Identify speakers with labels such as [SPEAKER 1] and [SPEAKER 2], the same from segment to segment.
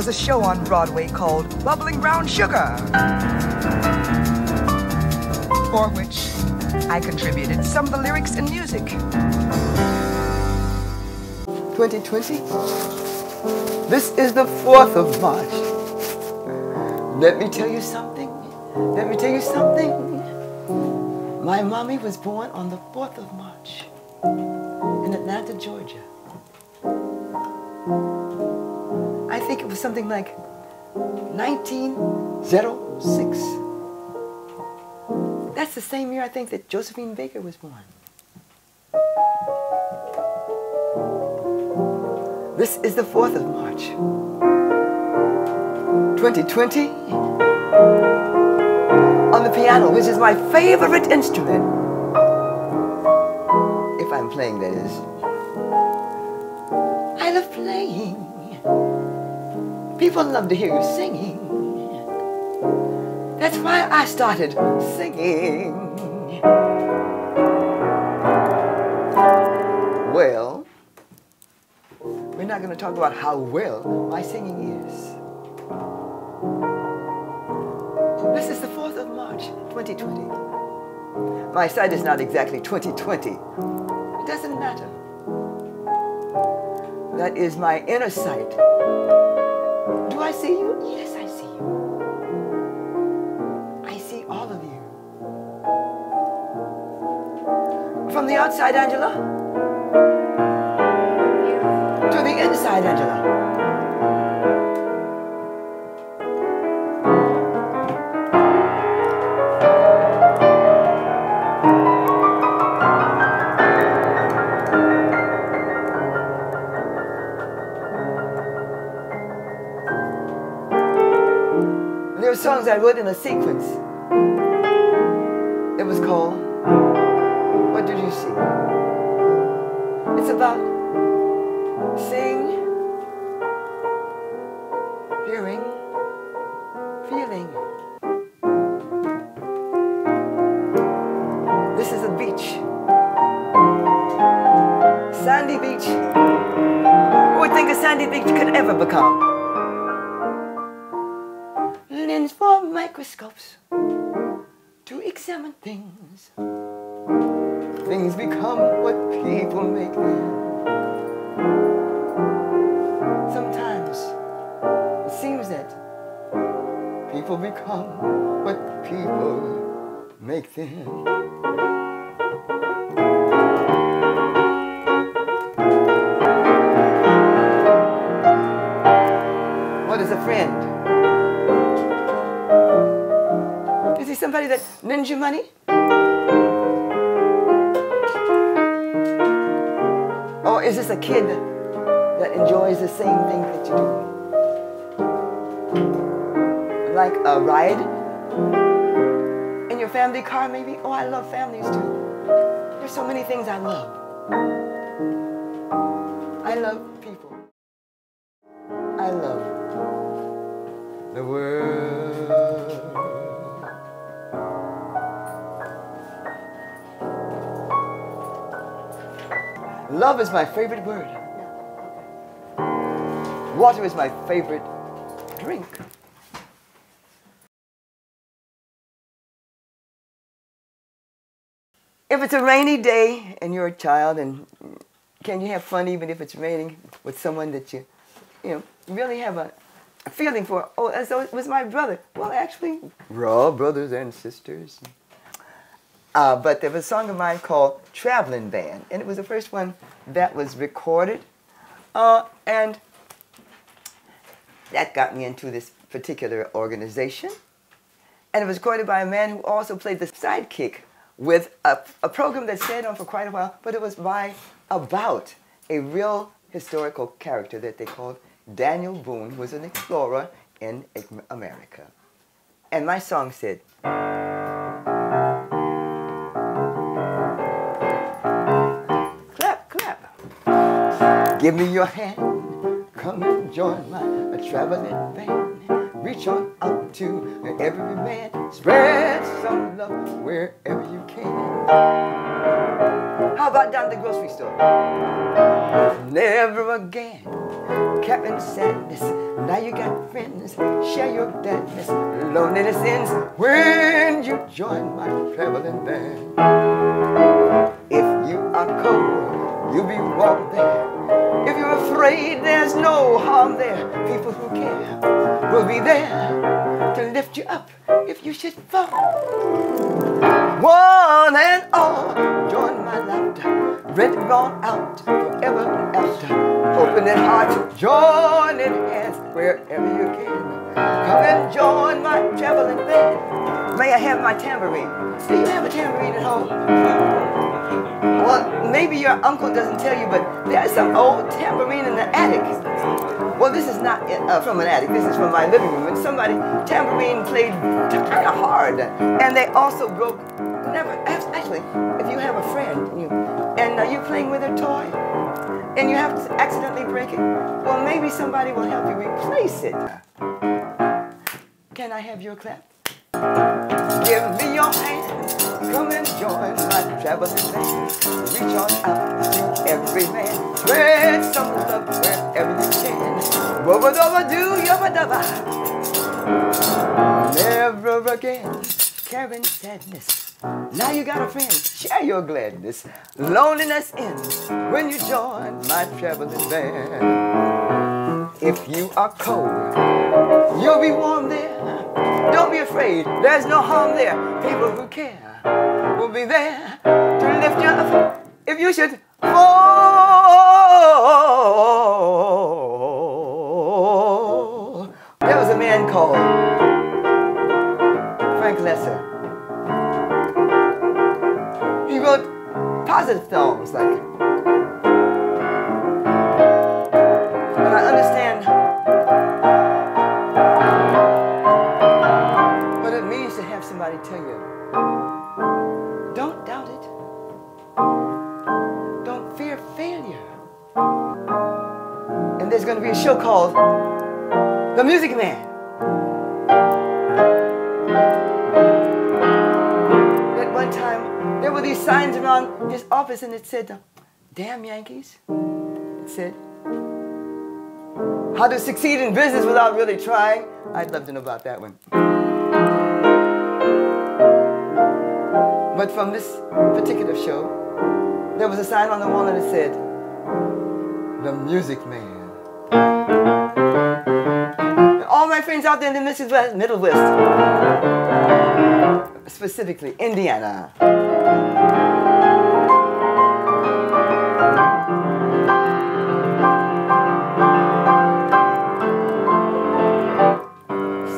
[SPEAKER 1] was a show on Broadway called Bubbling Brown Sugar, for which I contributed some of the lyrics and music.
[SPEAKER 2] 2020, this is the 4th of March. Let me tell you something. Let me tell you something. My mommy was born on the 4th of March in Atlanta, Georgia. I think it was something like 1906. That's the same year I think that Josephine Baker was born. This is the 4th of March, 2020. On the piano, which is my favorite instrument. If I'm playing, that is. I love playing. People love to hear you singing. That's why I started singing. Well, we're not going to talk about how well my singing is. This is the 4th of March, 2020. My sight is not exactly 2020. It doesn't matter. That is my inner sight. Do I see you? Yes, I see you. I see all of you. From the outside, Angela, to the inside, Angela. Were songs I wrote in a sequence. It was called What Did You See? It's about seeing, hearing, feeling. This is a beach. Sandy beach. Who would think a sandy beach could ever become? Things. Things become what people make them. Sometimes it seems that people become what people make them. Somebody that lends you money? Or is this a kid that enjoys the same thing that you do? Like a ride in your family car, maybe? Oh, I love families too. There's so many things I love. I love Love is my favorite word. Water is my favorite drink. If it's a rainy day and you're a child, and can you have fun even if it's raining with someone that you, you know, really have a, feeling for? Oh, as though it was my brother. Well, actually, we're all brothers and sisters. Uh, but there was a song of mine called Traveling Band, and it was the first one that was recorded. Uh, and that got me into this particular organization. And it was recorded by a man who also played the sidekick with a, a program that stayed on for quite a while, but it was by about a real historical character that they called Daniel Boone, who was an explorer in America. And my song said, Give me your hand, come and join my traveling band. Reach on out to every man, spread some love wherever you can. How about down at the grocery store? Never again. Captain sadness. Now you got friends. Share your gladness. Loneliness ends when you join my traveling band. If you are cold, you'll be warm there. Afraid, there's no harm there. People who care will be there to lift you up if you should fall. One and all, join my laughter, ready on out forever after. Open Opening hearts, joining hands wherever you can. Come and join my traveling band. May I have my tambourine? Do you have a tambourine at home? Maybe your uncle doesn't tell you, but there's some old tambourine in the attic. Well, this is not uh, from an attic. This is from my living room. And somebody tambourine played kind of hard, and they also broke. Never actually, if you have a friend you, and uh, you're playing with a toy, and you have to accidentally break it, well, maybe somebody will help you replace it. Can I have your clap? Give me your hand. Come and join my traveling band. Reach on out to every man. Spread some love wherever you can. Wubba dubba doo yubba dubba. Never again carrying sadness. Now you got a friend. Share your gladness. Loneliness ends when you join my traveling band. If you are cold, you'll be warm there. Don't be afraid, there's no harm there. People who care will be there to lift you up if you should fall. There was a man called Frank Loesser. He wrote positive songs like, signs around his office and it said, Damn Yankees. It said, How to succeed in business without really trying. I'd love to know about that one. But from this particular show, there was a sign on the wall and it said, The Music Man. And all my friends out there in the Middle West, specifically Indiana.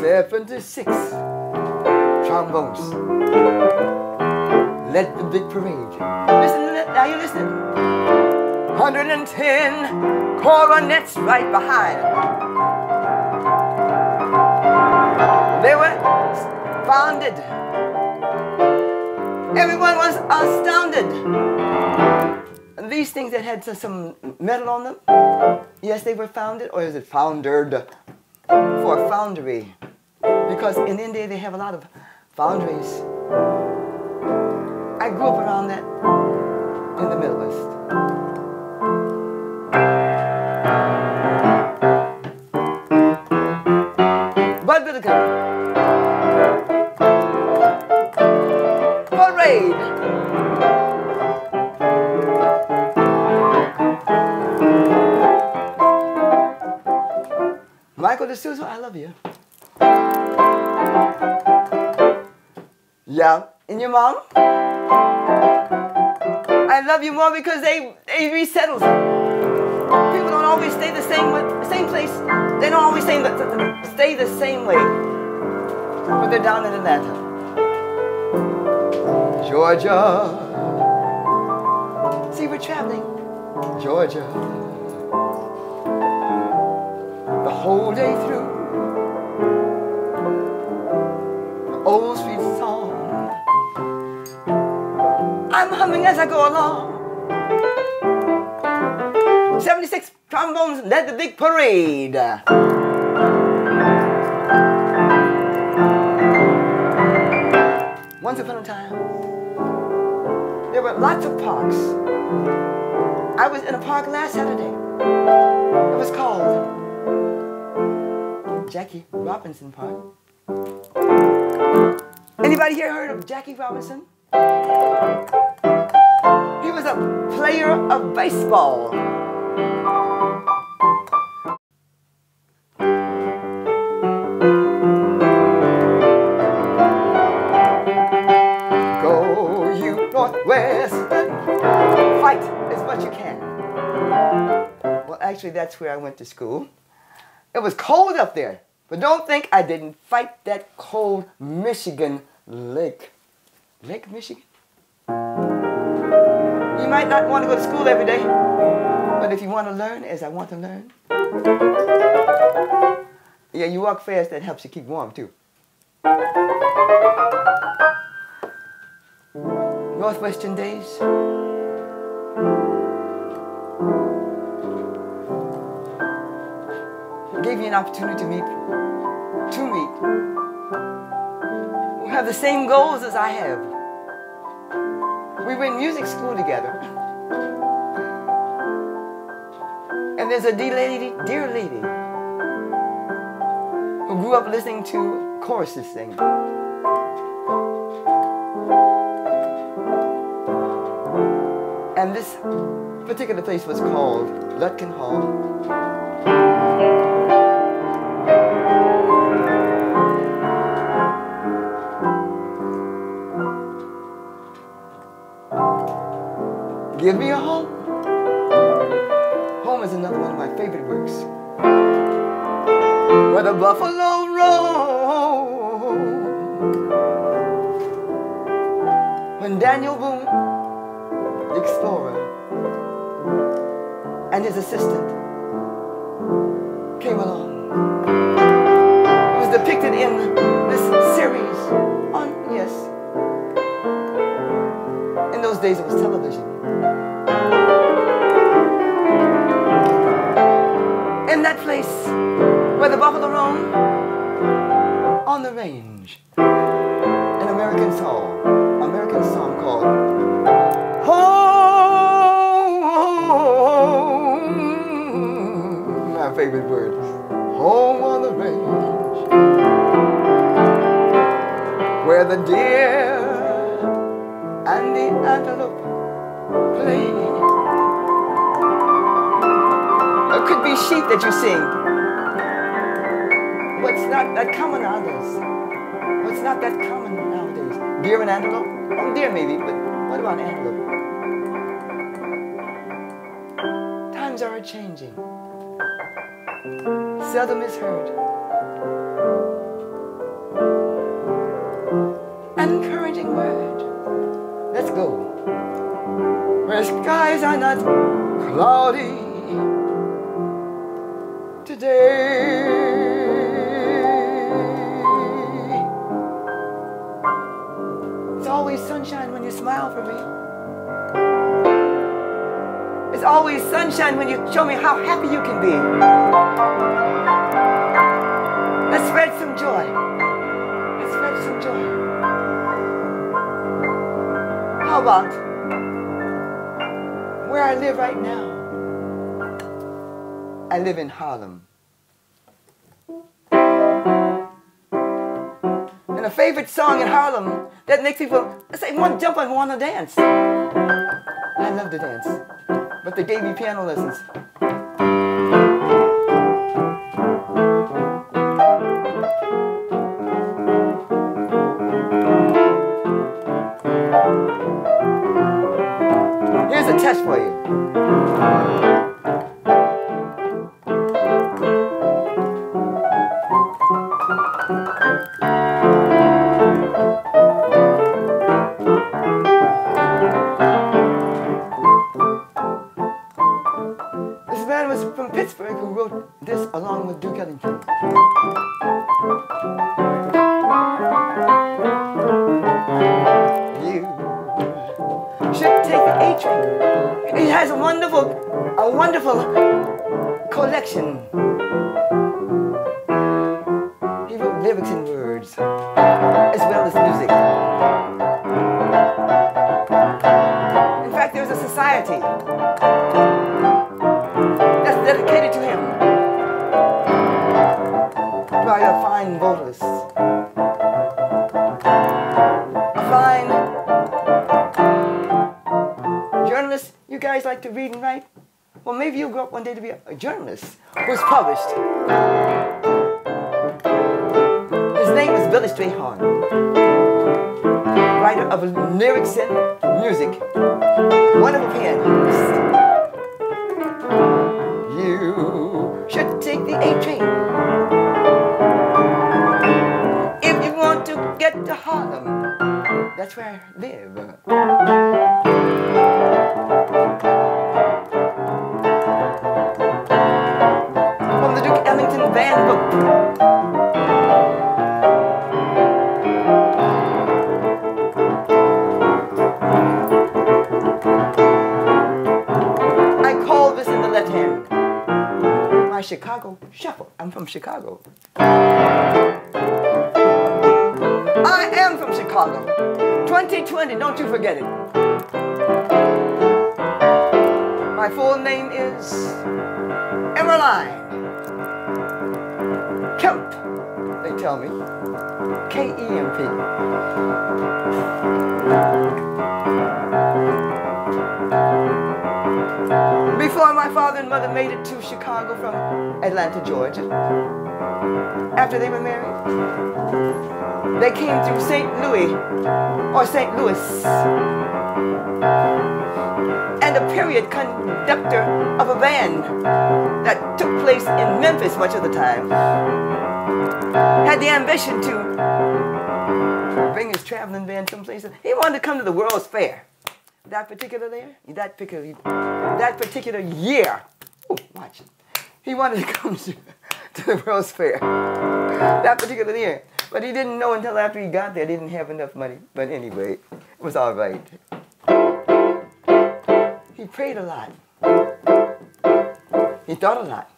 [SPEAKER 2] Seventy-six trombones led the big parade. Listen. Now you listen. 110 coronets right behind. They were founded. Everyone was astounded. These things that had some metal on them, yes, they were founded, or is it foundered for a foundry? Because in India they have a lot of foundries. I grew up around that in the Middle East. Bud Billiken. Michael D'Souza, I love you. Yeah, and your mom? I love you more because they they resettle. People don't always stay the same way, same place. They don't always stay the, stay the same way. But they're down in Atlanta, Georgia. See, we're traveling, Georgia, whole day through. Old sweet song. I'm humming as I go along. 76 trombones led the big parade. Once upon a time, there were lots of parks I was in a park last Saturday. It was called Jackie Robinson Park. Anybody here heard of Jackie Robinson? He was a player of baseball. Go you northwest, fight as much you can. Well, actually, that's where I went to school. It was cold up there, but don't think I didn't fight that cold Michigan lake. Lake Michigan? You might not want to go to school every day, but if you want to learn as I want to learn, yeah, you walk fast, that helps you keep warm too. Northwestern days. Gave me an opportunity to meet, to meet, who have the same goals as I have. We were in music school together. And there's a dear lady, dear lady, who grew up listening to choruses sing. And this particular place was called Lutkin Hall. Give me a home. Home is another one of my favorite works. Where the buffalo roam. When Daniel Boone, the explorer, and his assistant came along. It was depicted in this series on, yes, in those days it was television. On the range, an American song, American song called Home. My favorite word. Home on the range. Where the deer and the antelope play. It could be sheep that you sing. What's not that common nowadays? What's not that common nowadays? Deer and antelope? Oh, deer maybe, but what about antelope? Times are changing. Seldom is heard. Encouraging word. Let's go. Where skies are not cloudy It's always sunshine when you show me how happy you can be. Let's spread some joy. Let's spread some joy. How about where I live right now? I live in Harlem. And a favorite song in Harlem that makes people say, want to jump and want to dance. I love to dance, but they gave me piano lessons. You guys like to read and write? Well, maybe you'll grow up one day to be a, a journalist who's published. His name is Billy Strayhorn, writer of lyrics and music, wonderful pianist. You should take the A train if you want to get to Harlem. That's where I live. Chicago. I am from Chicago. 2020, don't you forget it. My full name is Emmelyne Kemp, they tell me. K-E-M-P. Before my father and mother made it to Chicago from Atlanta, Georgia, after they were married, they came through St. Louis or St. Louis and a period conductor of a band that took place in Memphis much of the time had the ambition to bring his traveling band someplace. He wanted to come to the World's Fair. That particular there, that particular, that particular year. Ooh, watch. He wanted to come to, to the World's Fair that particular year. But he didn't know until after he got there, he didn't have enough money. But anyway, it was all right. He prayed a lot. He thought a lot.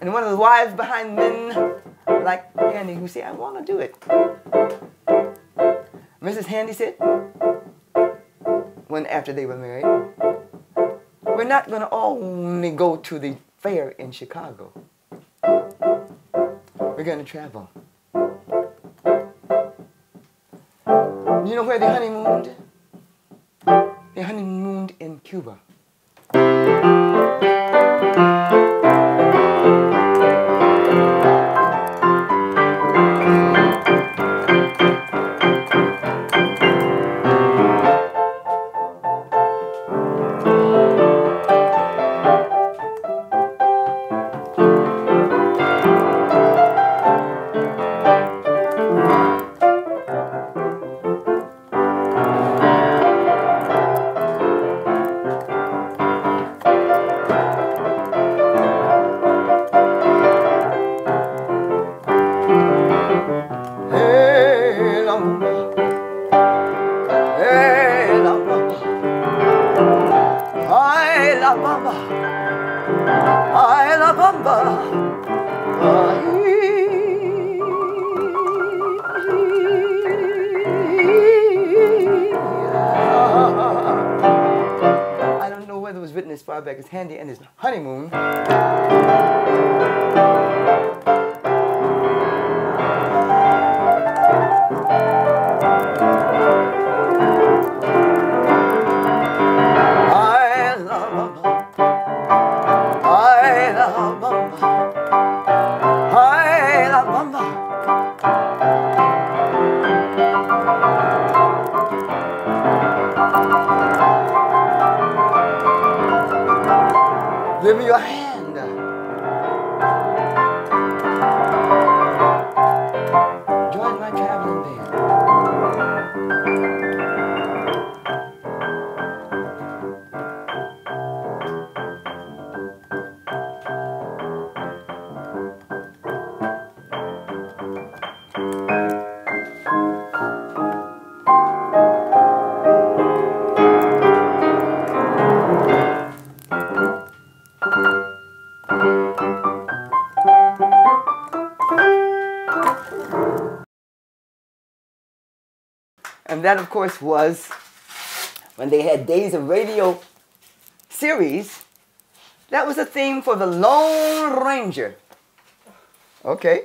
[SPEAKER 2] And one of the wives behind men like Handy who said, I want to do it. Mrs. Handy said, when after they were married, we're not going to only go to the fair in Chicago. We're going to travel. You know where they honeymooned? Know whether it was written as far back as Handy and his honeymoon. And that, of course, was when they had Days of Radio series, that was a theme for the Lone Ranger. Okay?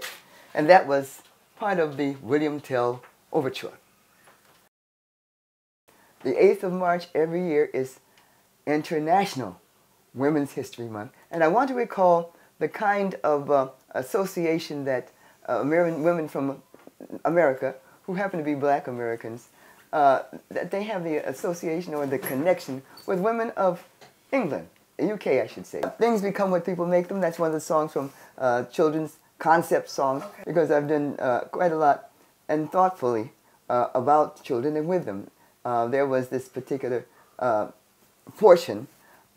[SPEAKER 2] And that was part of the William Tell Overture. The 8th of March every year is International Women's History Month. And I want to recall the kind of uh, association that uh, American women from America, who happen to be black Americans, uh, that they have the association or the connection with women of England, UK, I should say. Things become what people make them. That's one of the songs from uh, children's concept songs okay. because I've done uh, quite a lot and thoughtfully uh, about children and with them. Uh, there was this particular portion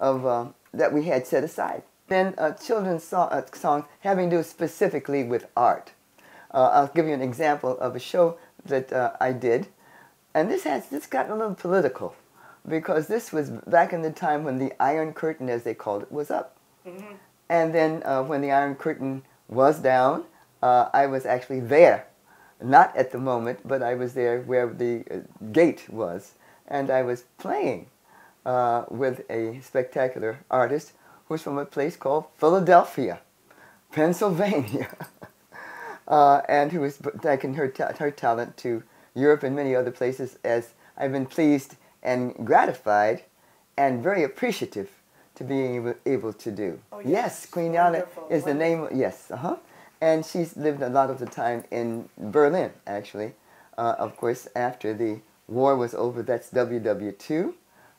[SPEAKER 2] of that we had set aside. Then children's so songs having to do specifically with art. I'll give you an example of a show that I did and this has this got a little political because this was back in the time when the Iron Curtain, as they called it, was up. Mm-hmm. And then uh, when the Iron Curtain was down, uh, I was actually there. Not at the moment, but I was there where the uh, gate was. And I was playing uh, with a spectacular artist who's from a place called Philadelphia, Pennsylvania. Uh, and who was taking her, ta- her talent to Europe and many other places as I've been pleased and gratified and very appreciative to being able, able to do.
[SPEAKER 3] Oh,
[SPEAKER 2] yes. yes, Queen Yahna is the name, yes, uh-huh. And she's lived a lot of the time in Berlin, actually. Uh, of course, after the war was over, that's WW2.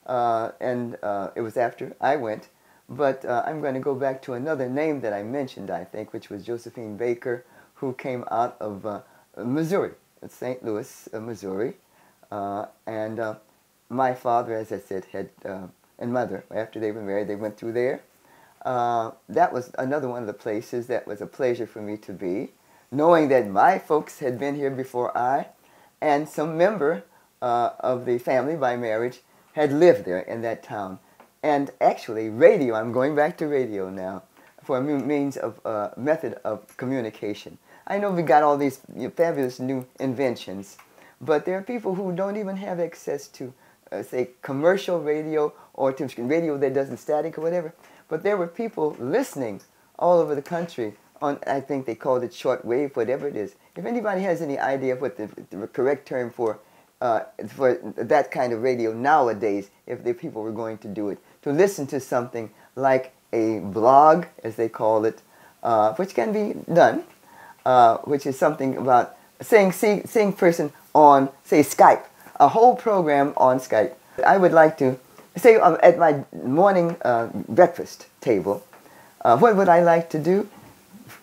[SPEAKER 2] Uh, and uh, it was after I went. But uh, I'm going to go back to another name that I mentioned, I think, which was Josephine Baker, who came out of uh, Missouri. St. Louis, uh, Missouri. Uh, and uh, my father, as I said, had and mother, after they were married, they went through there. that was another one of the places that was a pleasure for me to be, knowing that my folks had been here before I, and some member of the family by marriage had lived there in that town. And actually, radio, I'm going back to radio now, for a means of uh, method of communication. I know we got all these fabulous new inventions, but there are people who don't even have access to, uh, say, commercial radio or to radio that doesn't static or whatever. But there were people listening all over the country on, I think they called it shortwave, whatever it is. If anybody has any idea of what the, the correct term for uh, for that kind of radio nowadays, if the people were going to do it, to listen to something like a blog, as they call it, uh, which can be done, uh, which is something about seeing, see, seeing person on, say, Skype, a whole program on Skype. I would like to, say, um, at my morning uh, breakfast table, uh, what would I like to do?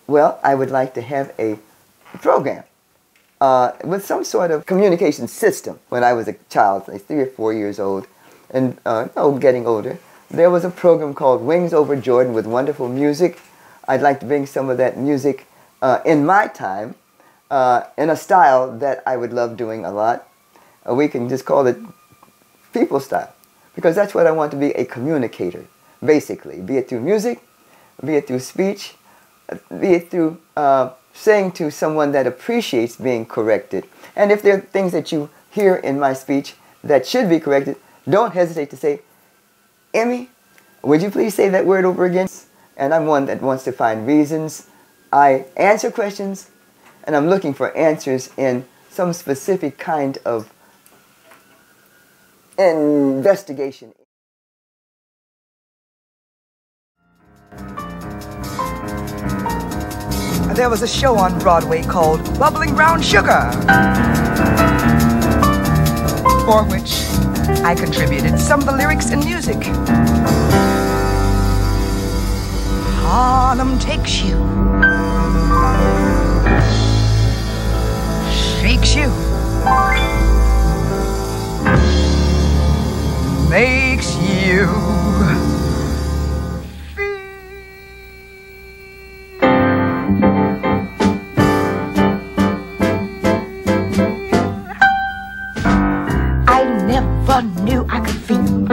[SPEAKER 2] Well, I would like to have a program uh, with some sort of communication system. When I was a child, like three or four years old, and uh, oh, getting older, there was a program called Wings Over Jordan with wonderful music. I'd like to bring some of that music uh, in my time uh, in a style that I would love doing a lot. Uh, we can just call it people style because that's what I want to be a communicator, basically, be it through music, be it through speech, be it through uh, saying to someone that appreciates being corrected. And if there are things that you hear in my speech that should be corrected, don't hesitate to say, Emme, would you please say that word over again? And I'm one that wants to find reasons I answer questions and I'm looking for answers in some specific kind of investigation.
[SPEAKER 1] There was a show on Broadway called Bubbling Brown Sugar, for which I contributed some of the lyrics and music. Harlem takes you, shakes you, makes you. knew I could feel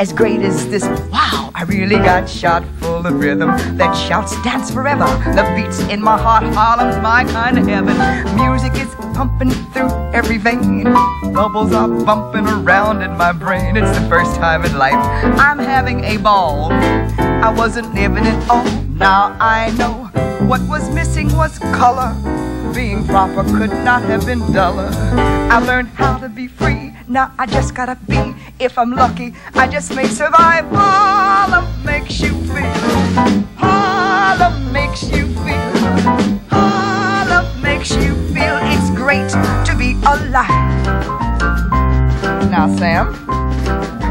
[SPEAKER 1] as great as this. Wow, I really got shot full of rhythm that shouts dance forever. The beats in my heart, Harlem's my kind of heaven. Music is pumping through every vein. Bubbles are bumping around in my brain. It's the first time in life I'm having a ball. I wasn't living it all. Now I know what was missing was color. Being proper could not have been duller. I learned how to be free. Now I just gotta be. If I'm lucky, I just may survive. Harlem makes you feel. Harlem makes you feel. Harlem makes you feel. It's great to be alive. Now, Sam,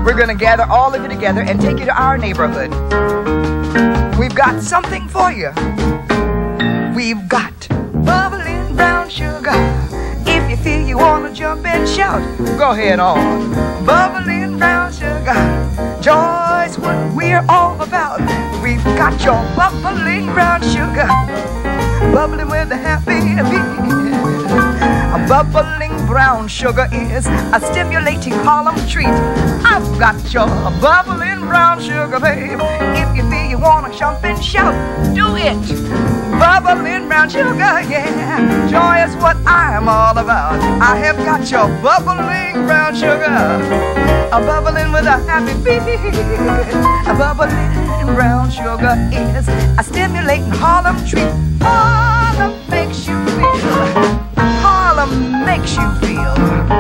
[SPEAKER 1] we're gonna gather all of you together and take you to our neighborhood. We've got something for you. We've got bubbling brown sugar. Feel you wanna jump and shout, go ahead on. Bubbling brown sugar. Joy's what we're all about. We've got your bubbling brown sugar. Bubbling with a happy beat. A bubbling brown sugar is a stimulating Harlem treat. I've got your bubbling brown sugar, babe. If you feel you wanna jump and shout, do it. Bubbling brown sugar, yeah. Joy is what I'm all about. I have got your bubbling brown sugar. A bubbling with a happy beat. A bubbling brown sugar is a stimulating Harlem treat. Harlem makes you feel. Harlem makes you feel.